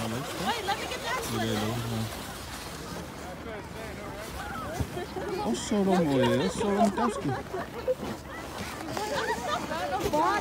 Wait, let me get that olha O Olha o ya, sorun Olha ki. Tá Bağ